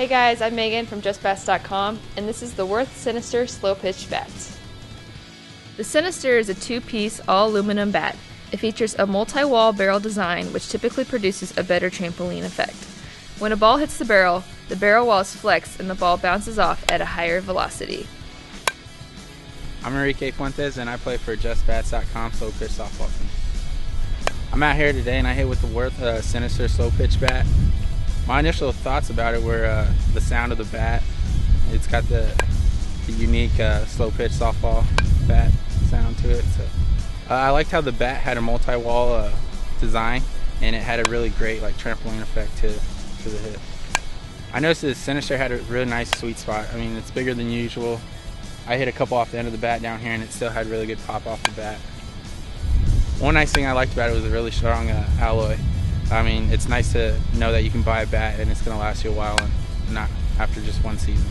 Hey guys, I'm Megan from JustBats.com, and this is the Worth Sinister Slow Pitch Bat. The Sinister is a two piece all aluminum bat. It features a multi wall barrel design, which typically produces a better trampoline effect. When a ball hits the barrel, the barrel walls flex and the ball bounces off at a higher velocity. I'm Enrique Fuentes, and I play for JustBats.com slow pitch softball team. I'm out here today, and I hit with the Worth uh, Sinister slow pitch bat my initial thoughts about it were uh, the sound of the bat. It's got the, the unique uh, slow pitch softball bat sound to it. So uh, I liked how the bat had a multi-wall uh, design, and it had a really great like trampoline effect to to the hit. I noticed the Sinister had a really nice sweet spot. I mean, it's bigger than usual. I hit a couple off the end of the bat down here, and it still had really good pop off the bat. One nice thing I liked about it was a really strong uh, alloy. I mean, it's nice to know that you can buy a bat and it's going to last you a while and not after just one season.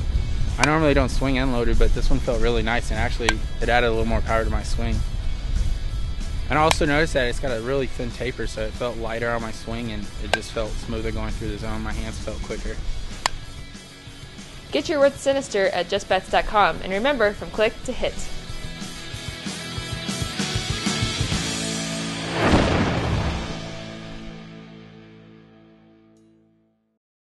I normally don't swing end loaded, but this one felt really nice and actually it added a little more power to my swing. And I also noticed that it's got a really thin taper, so it felt lighter on my swing and it just felt smoother going through the zone. My hands felt quicker. Get your Worth Sinister at justbats.com and remember from click to hit.